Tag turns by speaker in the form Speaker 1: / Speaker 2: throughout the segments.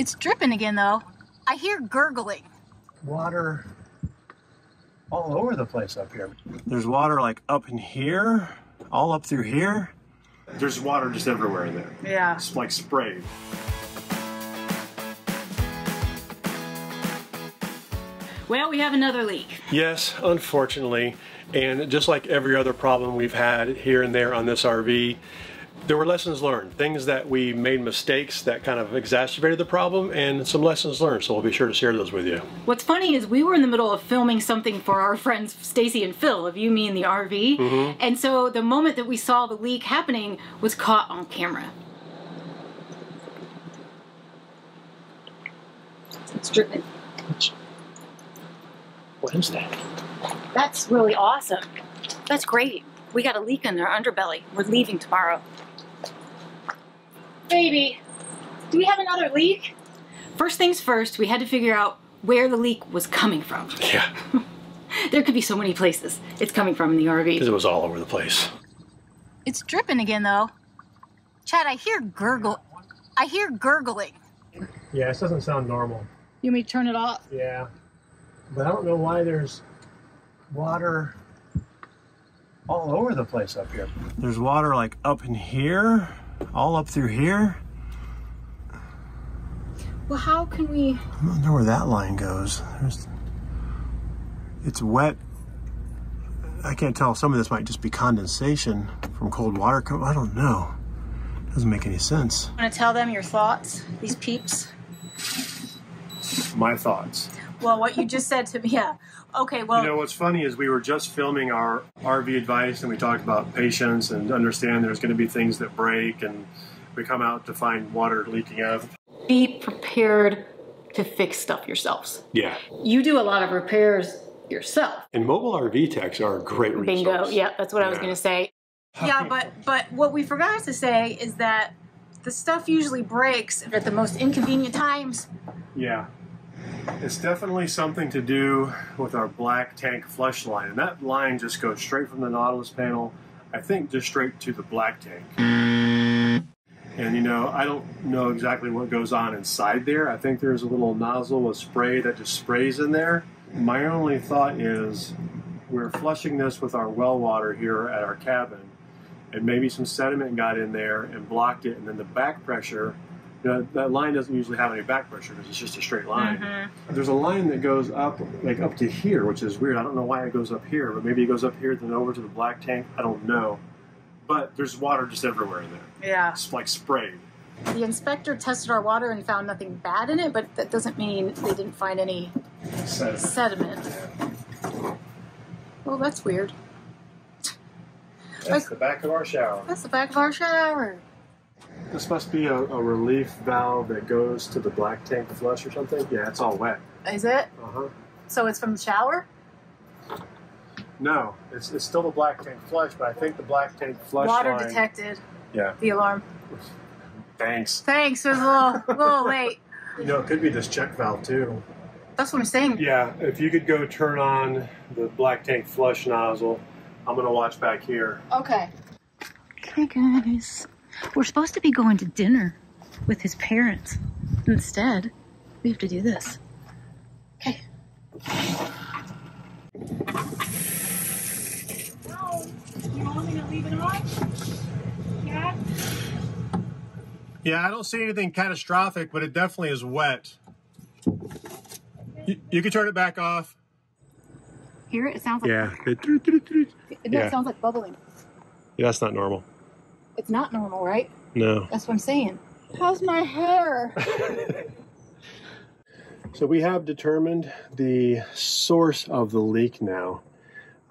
Speaker 1: It's dripping again, though. I hear gurgling.
Speaker 2: Water all over the place up here. There's water like up in here, all up through here. There's water just everywhere in there.
Speaker 1: Yeah.
Speaker 2: It's like sprayed.
Speaker 1: Well, we have another leak.
Speaker 2: Yes, unfortunately. And just like every other problem we've had here and there on this RV, there were lessons learned, things that we made mistakes that kind of exacerbated the problem, and some lessons learned. So we'll be sure to share those with you.
Speaker 1: What's funny is we were in the middle of filming something for our friends Stacy and Phil of You, Me, and the RV,
Speaker 2: Mhm.
Speaker 1: and so the moment that we saw the leak happening was caught on camera. It's dripping.
Speaker 2: What is that?
Speaker 1: That's really awesome. That's great. We got a leak in their underbelly. We're leaving tomorrow. Baby, do we have another leak? First things first, we had to figure out where the leak was coming from.
Speaker 2: Yeah,
Speaker 1: There could be so many places it's coming from in the RV.
Speaker 2: because it was all over the place.
Speaker 1: It's dripping again, though. Chad, I hear gurgle. I hear gurgling.
Speaker 2: Yeah, this doesn't sound normal.
Speaker 1: You may turn it off.
Speaker 2: Yeah, but I don't know why there's water all over the place up here. There's water like up in here, all up through here.
Speaker 1: Well, how can we?
Speaker 2: I don't know where that line goes. There's, it's wet. I can't tell. Some of this might just be condensation from cold water. I don't know. It Doesn't make any sense.
Speaker 1: Want to tell them your thoughts, these peeps?
Speaker 2: My thoughts.
Speaker 1: Well, what you just said to me, yeah. Okay, well,
Speaker 2: You know what's funny is we were just filming our RV advice and we talked about patience and understand there's going to be things that break and we come out to find water leaking out.
Speaker 1: be prepared to fix stuff yourselves.
Speaker 2: Yeah.
Speaker 1: You do a lot of repairs yourself.
Speaker 2: And mobile RV techs are a great resource.
Speaker 1: Bingo. Yeah, that's what I was going to say. Yeah, but but what we forgot to say is that the stuff usually breaks at the most inconvenient times.
Speaker 2: Yeah. It's definitely something to do with our black tank flush line. And that line just goes straight from the Nautilus panel, I think just straight to the black tank. And you know, I don't know exactly what goes on inside there. I think there's a little nozzle with spray that just sprays in there. My only thought is we're flushing this with our well water here at our cabin, and maybe some sediment got in there and blocked it, and then the back pressure. You know, that line doesn't usually have any back pressure because it's just a straight line. Mm-hmm. There's a line that goes up, like up to here, which is weird. I don't know why it goes up here, but maybe it goes up here then over to the black tank. I don't know. But there's water just everywhere in there.
Speaker 1: Yeah.
Speaker 2: It's like sprayed.
Speaker 1: The inspector tested our water and found nothing bad in it, but that doesn't mean they didn't find any
Speaker 2: Sediment.
Speaker 1: sediment. Well, that's weird.
Speaker 2: That's the back of our shower.
Speaker 1: That's the back of our shower.
Speaker 2: This must be a, a relief valve that goes to the black tank flush or something. Yeah, it's all wet.
Speaker 1: Is it?
Speaker 2: Uh huh.
Speaker 1: So it's from the shower?
Speaker 2: No, it's, it's still the black tank flush, but I think the black tank flush
Speaker 1: Water
Speaker 2: line.
Speaker 1: detected.
Speaker 2: Yeah.
Speaker 1: The alarm.
Speaker 2: Thanks.
Speaker 1: Thanks. It was a little, a little late.
Speaker 2: You know, it could be this check valve too.
Speaker 1: That's what I'm saying.
Speaker 2: Yeah, if you could go turn on the black tank flush nozzle, I'm gonna watch back here.
Speaker 1: Okay. Okay, guys. We're supposed to be going to dinner with his parents. Instead, we have to do this. Okay. You want me to leave it on? Yeah.
Speaker 2: Yeah, I don't see anything catastrophic, but it definitely is wet. You, you can turn it back off.
Speaker 1: Hear it? It sounds like
Speaker 2: Yeah. It,
Speaker 1: it,
Speaker 2: yeah.
Speaker 1: sounds like bubbling.
Speaker 2: yeah, that's not normal.
Speaker 1: It's not normal, right?
Speaker 2: No.
Speaker 1: That's what I'm saying. How's my hair?
Speaker 2: So we have determined the source of the leak now.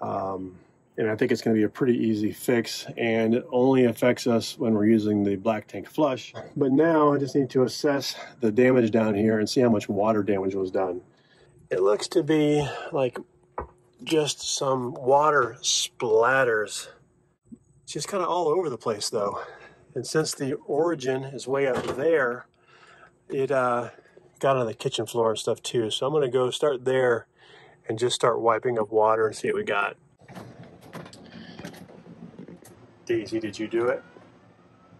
Speaker 2: Um, and I think it's going to be a pretty easy fix and it only affects us when we're using the black tank flush. But now I just need to assess the damage down here and see how much water damage was done. It looks to be like just some water splatters. It's just kind of all over the place though. And since the origin is way up there, it uh, got on the kitchen floor and stuff too. So I'm gonna go start there and just start wiping up water and see what we got. Daisy, did you do it?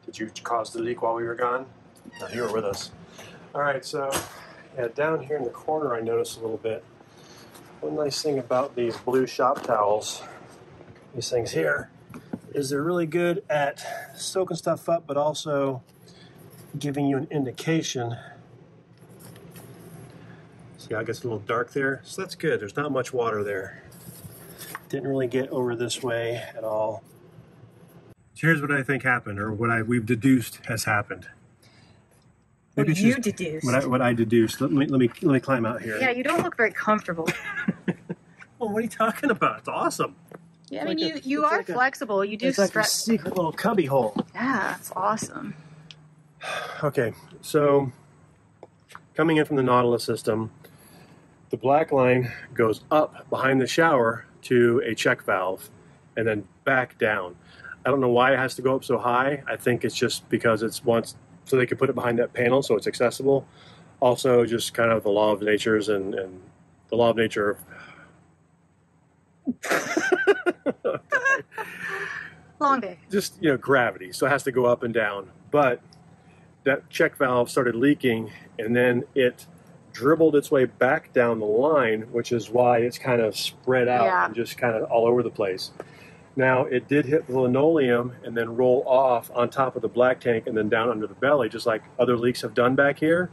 Speaker 2: Did you cause the leak while we were gone? No, you were with us. All right, so yeah, down here in the corner, I noticed a little bit. One nice thing about these blue shop towels, these things here, is they're really good at soaking stuff up, but also giving you an indication. See how it gets a little dark there? So that's good. There's not much water there. Didn't really get over this way at all. So here's what I think happened, or what I we've deduced has happened.
Speaker 3: What
Speaker 2: Maybe
Speaker 3: you
Speaker 2: just
Speaker 3: deduced.
Speaker 2: What I, what I deduced. Let me let me let me climb out here.
Speaker 3: yeah, you don't look very comfortable.
Speaker 2: Well, what are you talking about? It's awesome.
Speaker 3: Yeah, I mean,
Speaker 2: like
Speaker 3: you,
Speaker 2: a-
Speaker 3: you are
Speaker 2: like a-
Speaker 3: flexible. You do
Speaker 2: It's like a secret little cubby hole.
Speaker 3: yeah, it's awesome.
Speaker 2: Okay, so coming in from the Nautilus system, the black line goes up behind the shower to a check valve and then back down. I don't know why it has to go up so high. I think it's just because it's once so they can put it behind that panel so it's accessible. Also, just kind of the law of natures and, and the law of nature
Speaker 3: Long day.
Speaker 2: just you know gravity so it has to go up and down. But that check valve started leaking and then it dribbled its way back down the line which is why it's kind of spread out
Speaker 3: Yeah.
Speaker 2: and just kind of all over the place. Now it did hit the linoleum and then roll off on top of the black tank and then down under the belly just like other leaks have done back here.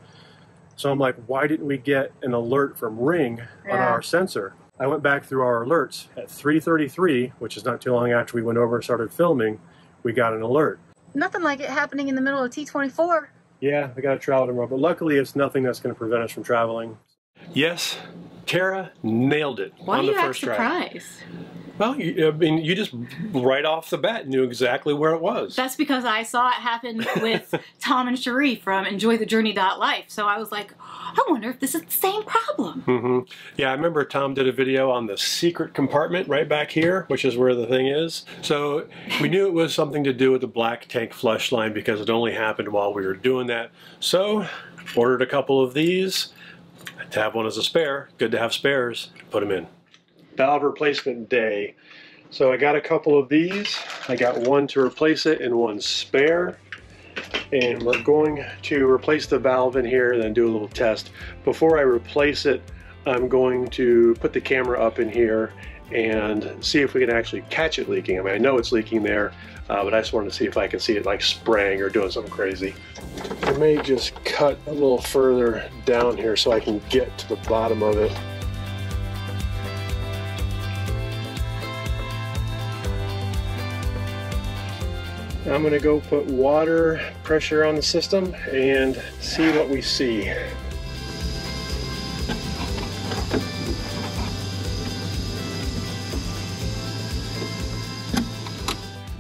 Speaker 2: So i'm like why didn't we get an alert from Ring on our sensor I went back through our alerts at 3:33, which is not too long after we went over and started filming. We got an alert.
Speaker 3: Nothing like it happening in the middle of T24.
Speaker 2: Yeah, we got to travel tomorrow, but luckily it's nothing that's going to prevent us from traveling. Yes, Tara nailed it
Speaker 1: Why
Speaker 2: on the first try.
Speaker 1: surprised?
Speaker 2: Well, you, I mean, you just right off the bat knew exactly where it was.
Speaker 1: That's because I saw it happen with Tom and Cherie from EnjoyTheJourney.life. So I was like, I wonder if this is the same problem.
Speaker 2: Mm -hmm. Yeah, I remember Tom did a video on the secret compartment right back here, which is where the thing is. So we knew it was something to do with the black tank flush line because it only happened while we were doing that. So ordered a couple of these to have one as a spare. Good to have spares. Put them in. Valve replacement day. So I got a couple of these. I got one to replace it and one spare and we're going to replace the valve in here and then do a little test. Before I replace it, I'm going to put the camera up in here and see if we can actually catch it leaking. I mean, I know it's leaking there, uh, but I just wanted to see if I can see it like spraying or doing something crazy. I may just cut a little further down here so I can get to the bottom of it. I'm gonna go put water pressure on the system and see what we see.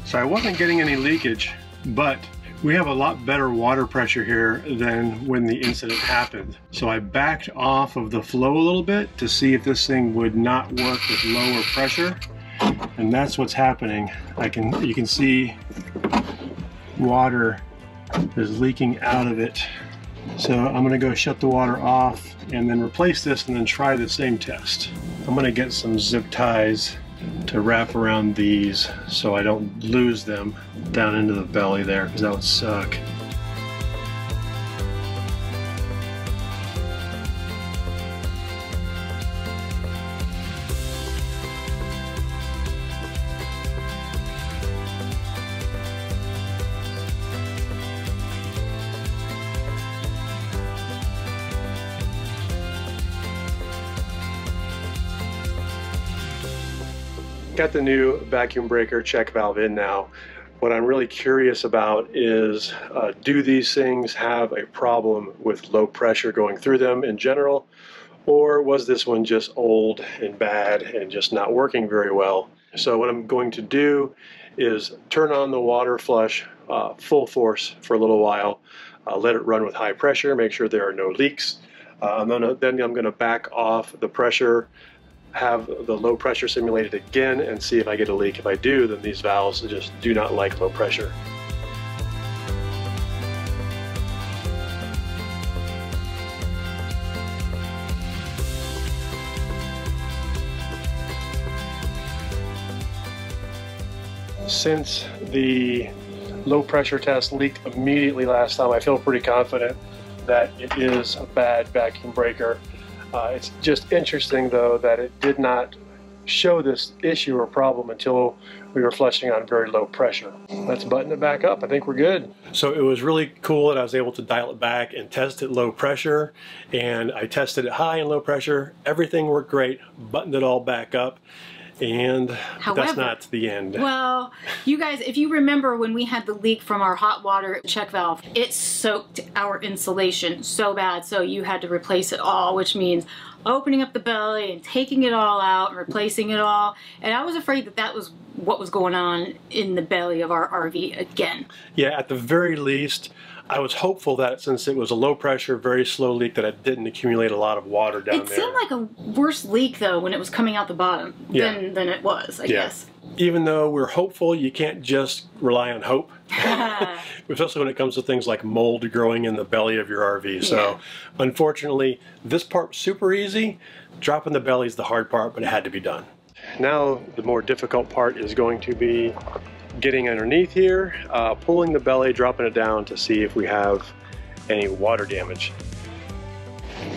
Speaker 2: So I wasn't getting any leakage, but we have a lot better water pressure here than when the incident happened. So I backed off of the flow a little bit to see if this thing would not work with lower pressure. And that's what's happening. I can you can see water is leaking out of it. So I'm gonna go shut the water off and then replace this and then try the same test. I'm gonna get some zip ties to wrap around these so I don't lose them down into the belly there because that would suck. Got the new vacuum breaker check valve in now. What I'm really curious about is uh, do these things have a problem with low pressure going through them in general? Or was this one just old and bad and just not working very well? So, what I'm going to do is turn on the water flush uh, full force for a little while, uh, let it run with high pressure, make sure there are no leaks. Uh, I'm gonna, then I'm going to back off the pressure have the low pressure simulated again and see if I get a leak. If I do, then these valves just do not like low pressure. Since the low pressure test leaked immediately last time, I feel pretty confident that it is a bad vacuum breaker. Uh, it's just interesting though that it did not show this issue or problem until we were flushing on very low pressure. Let's button it back up. I think we're good. So it was really cool that I was able to dial it back and test it low pressure. And I tested it high and low pressure. Everything worked great. Buttoned it all back up. And
Speaker 1: However,
Speaker 2: that's not the end.
Speaker 1: Well, you guys, if you remember when we had the leak from our hot water check valve, it soaked our insulation so bad, so you had to replace it all, which means opening up the belly and taking it all out and replacing it all. And I was afraid that that was what was going on in the belly of our RV again.
Speaker 2: Yeah, at the very least, I was hopeful that since it was a low pressure, very slow leak, that it didn't accumulate a lot of water down
Speaker 1: It
Speaker 2: there.
Speaker 1: It seemed like a worse leak though when it was coming out the bottom
Speaker 2: Yeah.
Speaker 1: than, than it was, I
Speaker 2: Yeah.
Speaker 1: guess.
Speaker 2: Even though we're hopeful, you can't just rely on hope. especially when it comes to things like mold growing in the belly of your RV. So,
Speaker 1: Yeah.
Speaker 2: unfortunately, this part's super easy. Dropping the belly is the hard part, but it had to be done. Now, the more difficult part is going to be getting underneath here, uh, pulling the belly, dropping it down to see if we have any water damage.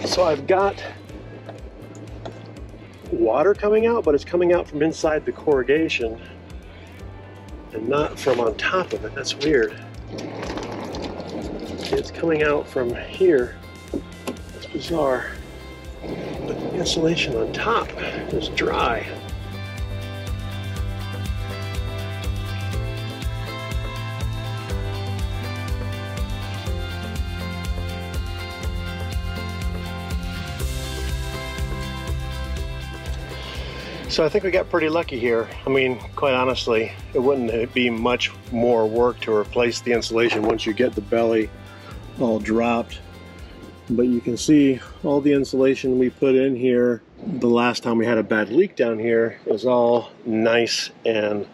Speaker 2: So, I've got water coming out, but it's coming out from inside the corrugation and not from on top of it. That's weird. It's coming out from here. It's bizarre. But the insulation on top is dry. So I think we got pretty lucky here. I mean, quite honestly, it wouldn't be much more work to replace the insulation once you get the belly all dropped. But you can see all the insulation we put in here the last time we had a bad leak down here is all nice and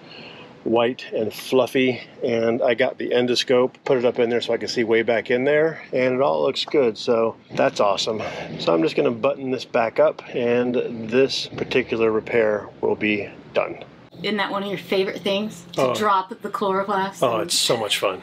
Speaker 2: white and fluffy and I got the endoscope put it up in there so I can see way back in there and it all looks good so that's awesome so I'm just gonna button this back up and this particular repair will be done
Speaker 1: Isn't that one of your favorite things? To
Speaker 2: Oh.
Speaker 1: drop the coroplast?
Speaker 2: oh
Speaker 1: and-
Speaker 2: it's so much fun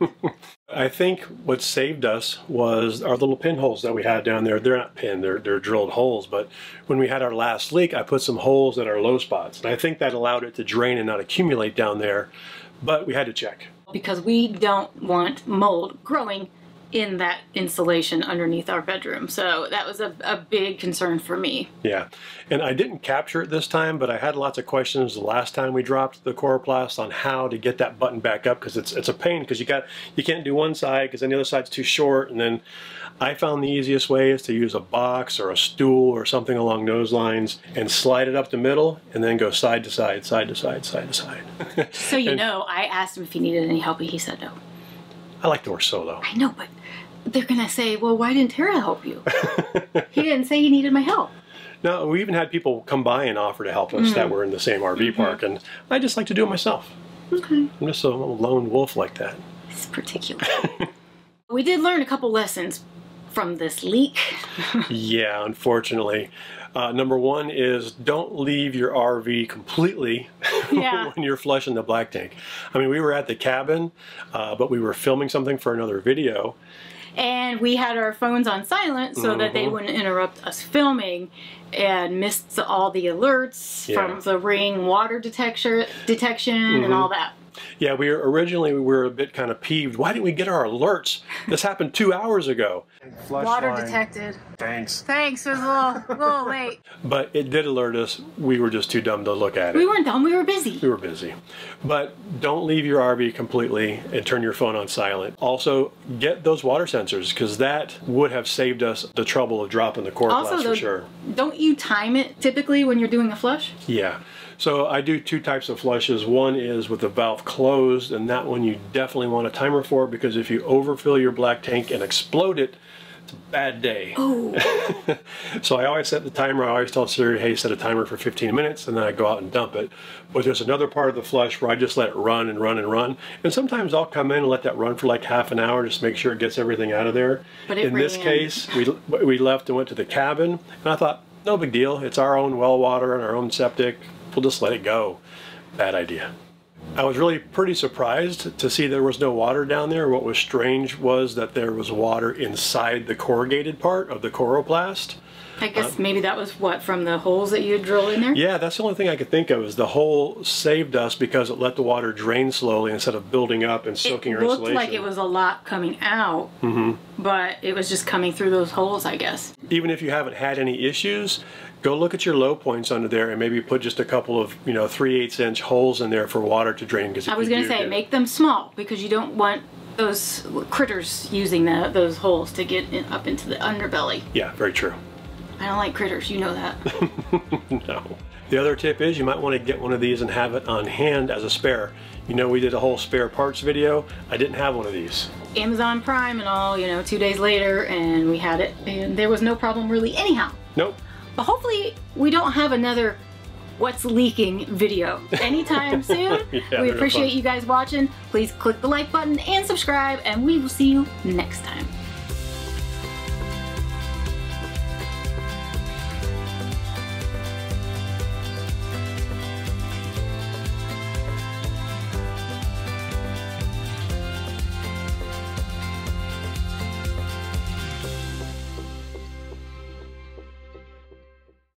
Speaker 2: I think what saved us was our little pinholes that we had down there. They're not pinned, they're, they're drilled holes. But when we had our last leak, I put some holes at our low spots. And I think that allowed it to drain and not accumulate down there. But we had to check.
Speaker 1: because we don't want mold growing in that insulation underneath our bedroom. So that was a, a big concern for me.
Speaker 2: Yeah. And I didn't capture it this time, but I had lots of questions the last time we dropped the coroplast on how to get that button back up because it's it's a pain because you got you can't do one side because then the other side's too short and then I found the easiest way is to use a box or a stool or something along those lines and slide it up the middle and then go side to side, side to side, side to side.
Speaker 1: So you
Speaker 2: And-
Speaker 1: know, I asked him if he needed any help, and he said no.
Speaker 2: I like to work solo.
Speaker 1: I know, but they're gonna say, "Well, why didn't Tara help you?" he didn't say he needed my help.
Speaker 2: No, we even had people come by and offer to help us that mm. were in the same RV mm-hmm. park and I just like to do it myself.
Speaker 1: Okay,
Speaker 2: I'm just a lone wolf like that.
Speaker 1: it's particular. we did learn a couple lessons from this leak.
Speaker 2: Yeah, unfortunately. Uh, number one is don't leave your RV completely
Speaker 1: Yeah.
Speaker 2: when you're flushing the black tank. I mean, we were at the cabin, uh, but we were filming something for another video.
Speaker 1: and we had our phones on silent so that
Speaker 2: Mm-hmm.
Speaker 1: they wouldn't interrupt us filming and missed all the alerts
Speaker 2: Yeah.
Speaker 1: from the Ring water detection detection
Speaker 2: Mm-hmm.
Speaker 1: and all that
Speaker 2: Yeah, we were originally we were a bit kind of peeved. Why didn't we get our alerts? This happened two hours ago.
Speaker 1: water detected
Speaker 2: Thanks.
Speaker 1: thanks it was a little, little late
Speaker 2: But it did alert us. We were just too dumb to look at it.
Speaker 1: we weren't dumb. we were busy
Speaker 2: We were busy. But don't leave your RV completely and turn your phone on silent. Also, get those water sensors because that would have saved us the trouble of dropping the coroplast
Speaker 1: though,
Speaker 2: for sure.
Speaker 1: don't you time it typically when you're doing a flush
Speaker 2: Yeah. So I do two types of flushes. One is with the valve closed, and that one you definitely want a timer for because if you overfill your black tank and explode it, it's a bad day.
Speaker 1: oh
Speaker 2: So I always set the timer. I always tell Siri, hey, set a timer for 15 minutes, and then I go out and dump it. But there's another part of the flush where I just let it run and run and run. And sometimes I'll come in and let that run for like half an hour, just make sure it gets everything out of there.
Speaker 1: But it
Speaker 2: in this case, we, we left and went to the cabin, and I thought, no big deal. It's our own well water and our own septic. We'll just let it go. Bad idea. I was really pretty surprised to see there was no water down there. What was strange was that there was water inside the corrugated part of the coroplast.
Speaker 1: I guess maybe that was what from the holes that you drilled in there.
Speaker 2: Yeah, that's the only thing I could think of is the hole saved us because it let the water drain slowly instead of building up and soaking
Speaker 1: it
Speaker 2: our insulation.
Speaker 1: It looked like it was a lot coming out, mm -hmm. but it was just coming through those holes, I guess.
Speaker 2: Even if you haven't had any issues, go look at your low points under there and maybe put just a couple of you know three eighths inch holes in there for water to drain. Because
Speaker 1: I was going to say make them small because you don't want those critters using the, those holes to get in, up into the underbelly.
Speaker 2: Yeah, very true.
Speaker 1: I don't like critters, you know that.
Speaker 2: No. The other tip is you might want to get one of these and have it on hand as a spare. You know, we did a whole spare parts video. I didn't have one of these.
Speaker 1: Amazon Prime and all, you know, two days later, and we had it, and there was no problem really anyhow.
Speaker 2: Nope.
Speaker 1: But hopefully, we don't have another what's leaking video anytime soon.
Speaker 2: Yeah,
Speaker 1: we appreciate you guys watching. Please click the like button and subscribe, and we will see you next time.